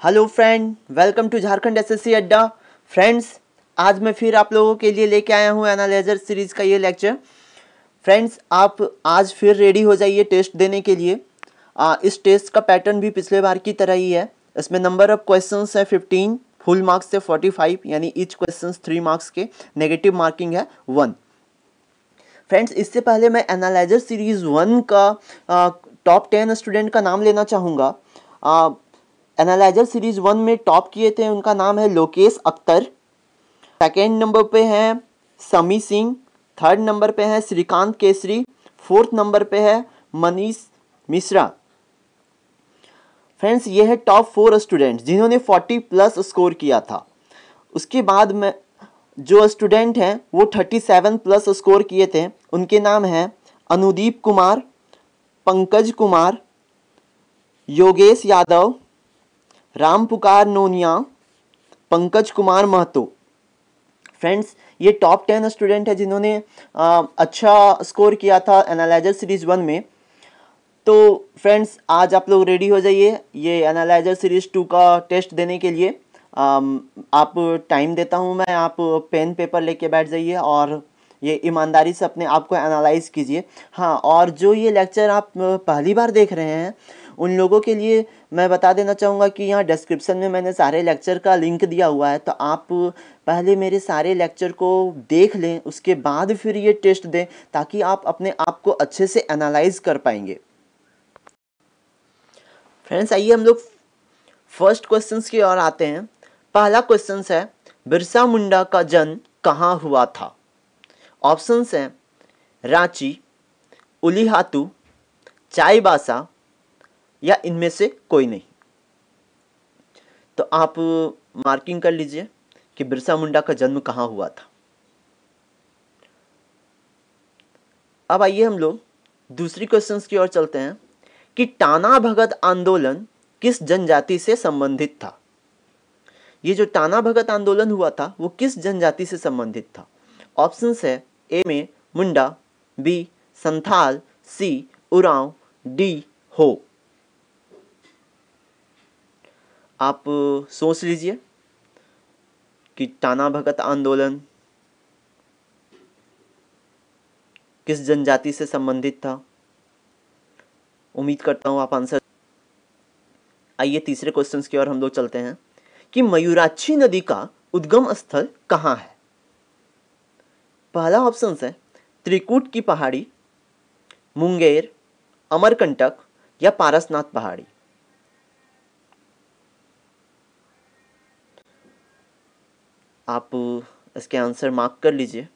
Hello friend welcome to Jharkhand SSC Adda friends आज मैं फिर आप लोगों के लिए लेके आया हूँ एनालाइजर सीरीज़ का ये लेक्चर फ्रेंड्स आप आज फिर रेडी हो जाइए टेस्ट देने के लिए. आ, इस टेस्ट का पैटर्न भी पिछले बार की तरह ही है. इसमें नंबर ऑफ़ क्वेश्चंस है फिफ्टीन फुल मार्क्स से फोर्टी फाइव यानी ईच क्वेश्चन थ्री मार्क्स के नेगेटिव मार्किंग है वन फ्रेंड्स इससे पहले मैं एनालाइजर सीरीज़ वन का टॉप टेन स्टूडेंट का नाम लेना चाहूँगा. एनालाइजर सीरीज़ वन में टॉप किए थे, उनका नाम है लोकेश अख्तर। सेकेंड नंबर पे हैं समी सिंह, थर्ड नंबर पे है श्रीकांत केसरी, फोर्थ नंबर पे है मनीष मिश्रा। फ्रेंड्स, ये है टॉप फोर स्टूडेंट जिन्होंने फोर्टी प्लस स्कोर किया था। उसके बाद में, जो स्टूडेंट हैं, वो थर्टी सेवन प्लस स्कोर किए थे। उनके नाम हैं अनुदीप कुमार, पंकज कुमार, योगेश यादव राम पुकार नोनिया पंकज कुमार महतो। फ्रेंड्स ये टॉप टेन स्टूडेंट है जिन्होंने अच्छा स्कोर किया था एनालाइजर सीरीज़ वन में। तो फ्रेंड्स आज आप लोग रेडी हो जाइए ये एनालाइजर सीरीज़ टू का टेस्ट देने के लिए। आप टाइम देता हूँ मैं, आप पेन पेपर लेके बैठ जाइए और ये ईमानदारी से अपने आप को एनालाइज कीजिए। हाँ और जो ये लेक्चर आप पहली बार देख रहे हैं उन लोगों के लिए मैं बता देना चाहूँगा कि यहाँ डिस्क्रिप्शन में मैंने सारे लेक्चर का लिंक दिया हुआ है तो आप पहले मेरे सारे लेक्चर को देख लें, उसके बाद फिर ये टेस्ट दें, ताकि आप अपने आप को अच्छे से एनालाइज कर पाएँगे। फ्रेंड्स आइए हम लोग फ़र्स्ट क्वेश्चंस की ओर आते हैं। पहला क्वेश्चन है, बिरसा मुंडा का जन्म कहाँ हुआ था? ऑप्शंस हैं, रांची, उलीहातू, चाईबासा या इनमें से कोई नहीं। तो आप मार्किंग कर लीजिए कि बिरसा मुंडा का जन्म कहाँ हुआ था। अब आइए हम लोग दूसरी क्वेश्चंस की ओर चलते हैं कि टाना भगत आंदोलन किस जनजाति से संबंधित था। ये जो टाना भगत आंदोलन हुआ था, वो किस जनजाति से संबंधित था? ऑप्शंस है ए में Munda B Santhal C Oraon D Ho आप सोच लीजिए कि टाना भगत आंदोलन किस जनजाति से संबंधित था? उम्मीद करता हूँ आप आंसर आइए तीसरे क्वेश्चंस की ओर हम लोग चलते हैं कि मयूराक्षी नदी का उद्गम स्थल कहाँ है? पहला ऑप्शन है त्रिकूट की पहाड़ी, मुंगेर, अमरकंटक या पारसनाथ पहाड़ी। आप इसके आंसर मार्क कर लीजिए।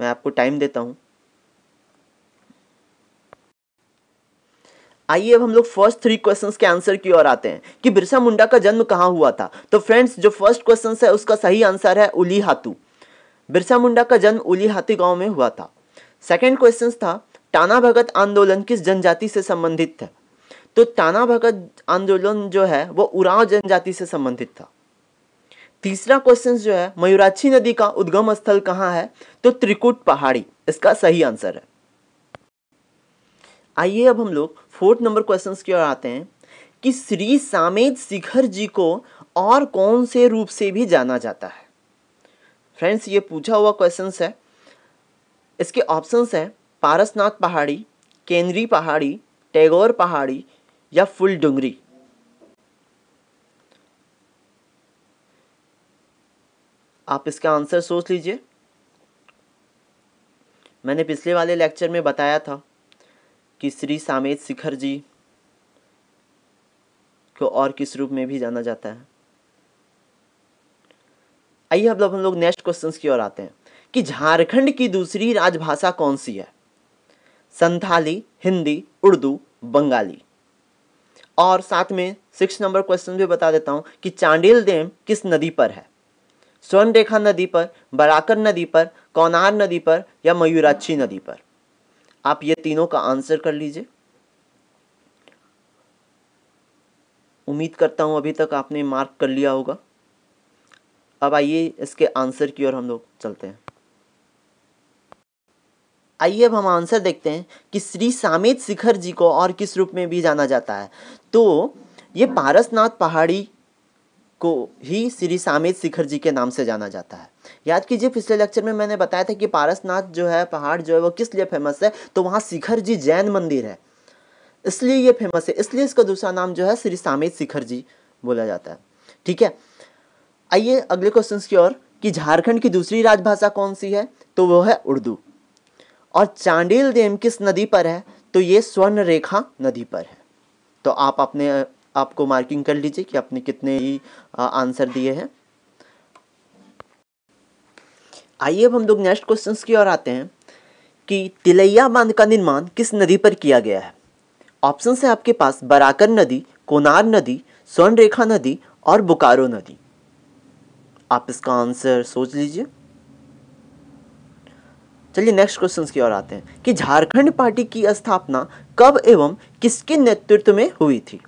मैं आपको टाइम देता हूँ। आइए अब हम लोग फ़र्स्ट थ्री क्वेश्चंस के आंसर की ओर आते हैं कि बिरसा मुंडा का जन्म कहाँ हुआ था? तो फ्रेंड्स जो फ़र्स्ट क्वेश्चन है, उसका सही आंसर है उली हाथू। बिरसा मुंडा का जन्म उली हाथी गाँव में हुआ था। सेकंड क्वेश्चन था, टाना भगत आंदोलन किस जनजाति से संबंधित है? तो टाना भगत आंदोलन जो है, वो उराव जनजाति से संबंधित था। तीसरा क्वेश्चन जो है, मयूराक्षी नदी का उद्गम स्थल कहाँ है? तो त्रिकुट पहाड़ी, इसका सही आंसर है। आइए अब हम लोग फोर्थ नंबर क्वेश्चन की ओर आते हैं कि श्री सामेद शिखर जी को और कौन से रूप से भी जाना जाता है? फ्रेंड्स ये पूछा हुआ क्वेश्चन है। इसके ऑप्शंस है, पारसनाथ पहाड़ी, केंद्री पहाड़ी, टैगोर पहाड़ी या फुल डुंगरी। आप इसका आंसर सोच लीजिए। मैंने पिछले वाले लेक्चर में बताया था कि श्री सामेत शिखर जी को और किस रूप में भी जाना जाता है। आइए अब हम लोग नेक्स्ट क्वेश्चंस की ओर आते हैं कि झारखंड की दूसरी राजभाषा कौन सी है? संथाली, हिंदी, उर्दू, बंगाली। और साथ में सिक्स नंबर क्वेश्चन भी बता देता हूँ कि चांडिल डैम किस नदी पर है? स्वर्ण रेखा नदी पर, बराकर नदी पर, कौनार नदी पर या मयूराक्षी नदी पर? आप ये तीनों का आंसर कर लीजिए। उम्मीद करता हूँ अभी तक आपने मार्क कर लिया होगा। अब आइए इसके आंसर की ओर हम लोग चलते हैं। आइए अब हम आंसर देखते हैं कि श्री सामेत शिखर जी को और किस रूप में भी जाना जाता है। तो ये पारसनाथ पहाड़ी को ही श्री सामेत शिखर जी के नाम से जाना जाता है। याद कीजिए, पिछले लेक्चर में मैंने बताया था कि पारसनाथ जो है, पहाड़ जो है, वो किस लिए फ़ेमस है? तो वहाँ शिखर जी जैन मंदिर है। इसलिए ये फ़ेमस है, इसलिए इसका दूसरा नाम जो है, श्री सामेत शिखर जी बोला जाता है। ठीक है? आइए अगले क्वेश्चन की ओर कि झारखंड की दूसरी राजभाषा कौन सी है? तो वो है उर्दू। और चांडिल डैम किस नदी पर है? तो ये स्वर्ण रेखा नदी पर है। तो आप अपने, आपको मार्किंग कर लीजिए कि आपने कितने ही आंसर दिए हैं। आइए अब हम लोग नेक्स्ट क्वेश्चन की ओर आते हैं कि तिलैया बाँध का निर्माण किस नदी पर किया गया है? ऑप्शन है आपके पास बराकर नदी, कोनार नदी स्वर्ण रेखा नदी और बुकारो नदी। आप इसका आंसर सोच लीजिए। चलिए नेक्स्ट क्वेश्चन की ओर आते हैं कि झारखंड पार्टी की स्थापना कब एवं किसके नेतृत्व में हुई थी?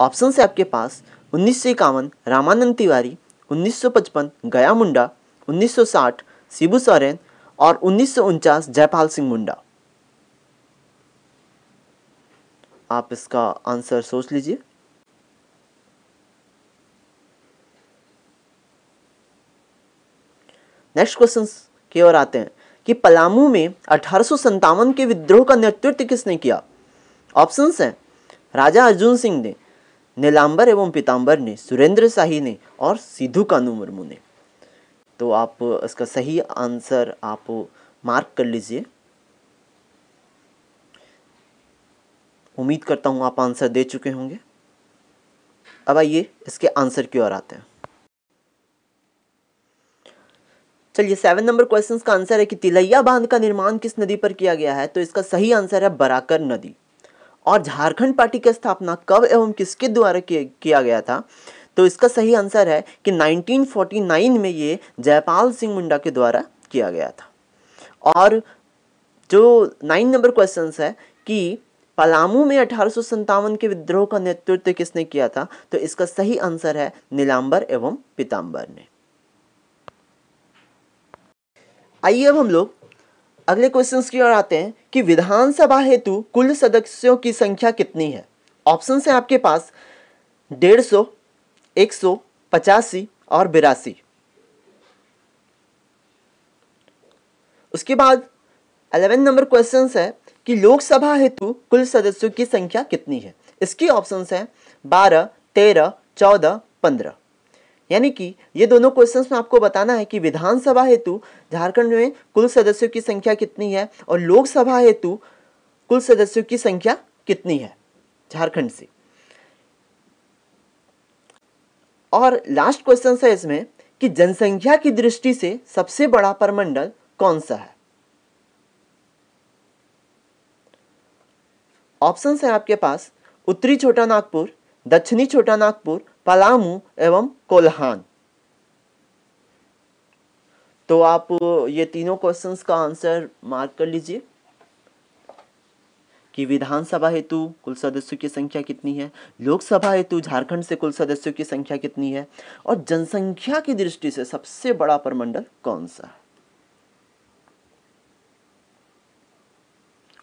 ऑप्शन है आपके पास उन्नीस सौ इक्यावन रामानंद तिवारी 1955 गया मुंडा 1960 शिबू सोरेन और उन्नीस सौ उनचास जयपाल सिंह मुंडा। आप इसका आंसर सोच लीजिए। नेक्स्ट क्वेश्चन की ओर आते हैं। कि पलामू में अठारह के विद्रोह का नेतृत्व किसने किया? ऑप्शन हैं। राजा अर्जुन सिंह ने, नीलांबर एवं पीताम्बर ने, सुरेंद्र शाही ने और सिद्धू कानू मुर्मू ने। तो आप इसका सही आंसर आप मार्क कर लीजिए। उम्मीद करता हूँ आप आंसर दे चुके होंगे। अब आइए इसके आंसर की ओर आते हैं। चलिए सेवन नंबर क्वेश्चन का आंसर है कि तिलैया बाँध का निर्माण किस नदी पर किया गया है? तो इसका सही आंसर है बराकर नदी। और झारखंड पार्टी की स्थापना कब एवं किसके द्वारा किया गया था? तो इसका सही आंसर है कि 1949 में ये जयपाल सिंह मुंडा के द्वारा किया गया था। और जो नाइन नंबर क्वेश्चन है कि पलामू में अठारह के विद्रोह का नेतृत्व किसने किया था? तो इसका सही आंसर है नीलांबर एवं पीताम्बर ने। आइए अब हम लोग अगले क्वेश्चन की ओर आते हैं कि विधानसभा हेतु कुल सदस्यों की संख्या कितनी है? ऑप्शन है आपके पास डेढ़ सौ, एक सौ, पचासी और बिरासी। उसके बाद अलेवन नंबर क्वेश्चन है कि लोकसभा हेतु कुल सदस्यों की संख्या कितनी है? इसकी ऑप्शन है बारह, तेरह, चौदह, पंद्रह। यानी कि ये दोनों क्वेश्चंस में आपको बताना है कि विधानसभा हेतु झारखंड में कुल सदस्यों की संख्या कितनी है और लोकसभा हेतु कुल सदस्यों की संख्या कितनी है झारखंड से। और लास्ट क्वेश्चन है इसमें कि जनसंख्या की दृष्टि से सबसे बड़ा परमंडल कौन सा है? ऑप्शन है आपके पास उत्तरी छोटा नागपुर, दक्षिणी छोटा नागपुर पलामू एवं कोल्हान। तो आप ये तीनों क्वेश्चंस का आंसर मार्क कर लीजिए कि विधानसभा हेतु कुल सदस्यों की संख्या कितनी है, लोकसभा हेतु झारखंड से कुल सदस्यों की संख्या कितनी है, और जनसंख्या की दृष्टि से सबसे बड़ा प्रमंडल कौन सा है?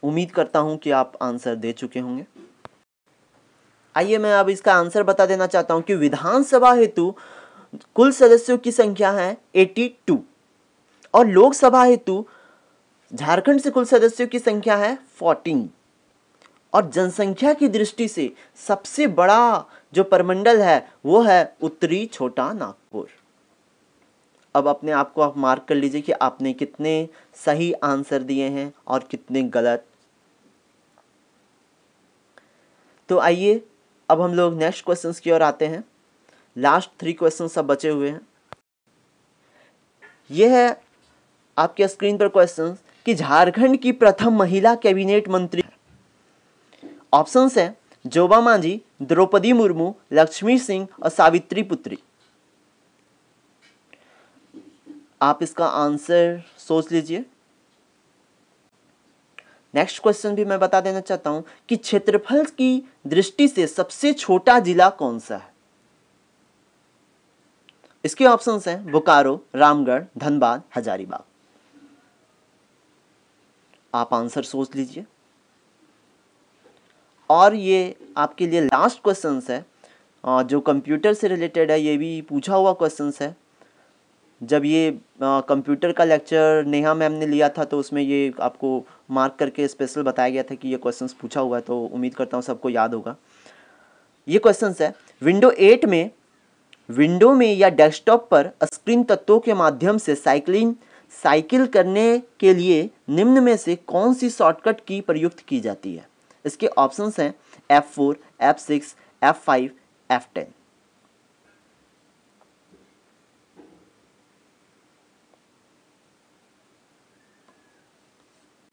उम्मीद करता हूँ कि आप आंसर दे चुके होंगे। आइए मैं अब इसका आंसर बता देना चाहता हूँ कि विधानसभा हेतु कुल सदस्यों की संख्या है 82 और लोकसभा हेतु झारखंड से कुल सदस्यों की संख्या है 14 और जनसंख्या की दृष्टि से सबसे बड़ा जो परमंडल है, वो है उत्तरी छोटा नागपुर। अब अपने आप को आप मार्क कर लीजिए कि आपने कितने सही आंसर दिए हैं और कितने गलत। तो आइए अब हम लोग नेक्स्ट क्वेश्चंस की ओर आते हैं। लास्ट थ्री क्वेश्चन सब बचे हुए हैं। यह है आपके स्क्रीन पर क्वेश्चन कि झारखंड की प्रथम महिला कैबिनेट मंत्री ऑप्शंस है, जोबा मांझी, द्रौपदी मुर्मू, लक्ष्मी सिंह और सावित्री पुत्री। आप इसका आंसर सोच लीजिए। नेक्स्ट क्वेश्चन भी मैं बता देना चाहता हूँ कि क्षेत्रफल की दृष्टि से सबसे छोटा जिला कौन सा है? इसके ऑप्शंस हैं बोकारो, रामगढ़, धनबाद, हजारीबाग। आप आंसर सोच लीजिए। और ये आपके लिए लास्ट क्वेश्चंस है। जो कंप्यूटर से रिलेटेड है, ये भी पूछा हुआ क्वेश्चंस है। जब ये कंप्यूटर का लेक्चर नेहा मैम ने लिया था तो उसमें ये आपको मार्क करके स्पेशल बताया गया था कि ये क्वेश्चंस पूछा हुआ है तो उम्मीद करता हूँ सबको याद होगा। ये क्वेश्चंस है विंडो एट में विंडो में या डेस्कटॉप पर स्क्रीन तत्वों के माध्यम से साइकिलिंग साइकिल करने के लिए निम्न में से कौन सी शॉर्टकट की प्रयुक्त की जाती है? इसके ऑप्शंस हैं F4, F6, F5, F10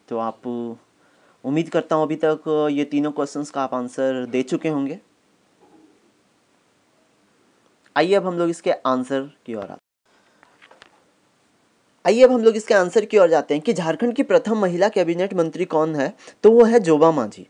तो आप, उम्मीद करता हूँ अभी तक ये तीनों क्वेश्चंस का आप आंसर दे चुके होंगे। आइए अब हम लोग इसके आंसर की ओर आते आइए अब हम लोग इसके आंसर की ओर जाते हैं कि झारखंड की प्रथम महिला कैबिनेट मंत्री कौन है? तो वो है जोबा मांझी।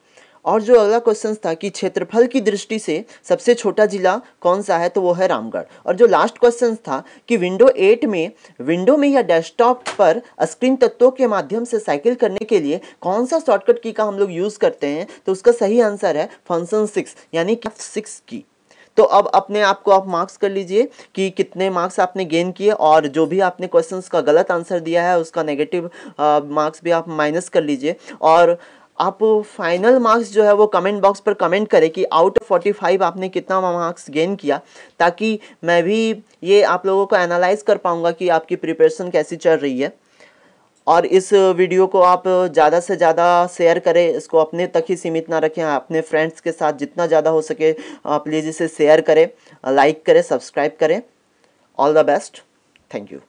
और जो अगला क्वेश्चन था कि क्षेत्रफल की दृष्टि से सबसे छोटा जिला कौन सा है तो वो है रामगढ़। और जो लास्ट क्वेश्चन था कि विंडो एट में विंडो में या डेस्कटॉप पर स्क्रीन तत्वों के माध्यम से साइकिल करने के लिए कौन सा शॉर्टकट की का हम लोग यूज़ करते हैं तो उसका सही आंसर है फ़ंक्शन सिक्स यानी कि सिक्स की तो अब अपने आप को आप मार्क्स कर लीजिए कि कितने मार्क्स आपने गेन किए और जो भी आपने क्वेश्चंस का गलत आंसर दिया है, उसका नेगेटिव मार्क्स भी आप माइनस कर लीजिए। और आप फाइनल मार्क्स जो है वो कमेंट बॉक्स पर कमेंट करें कि आउट ऑफ़ फोर्टी फाइव आपने कितना मार्क्स गेन किया, ताकि मैं भी ये आप लोगों को एनालाइज कर पाऊँगा कि आपकी प्रिपरेशन कैसी चल रही है। और इस वीडियो को आप ज़्यादा से ज़्यादा शेयर करें, इसको अपने तक ही सीमित ना रखें, अपने फ्रेंड्स के साथ जितना ज़्यादा हो सके प्लीज़ इसे शेयर करें लाइक करें सब्सक्राइब करें। All the best thank you